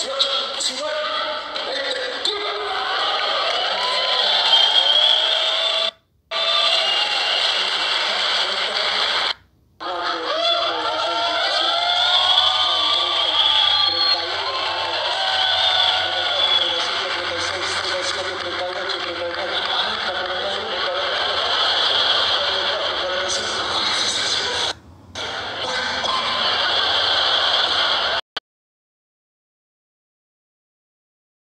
senhor, senhor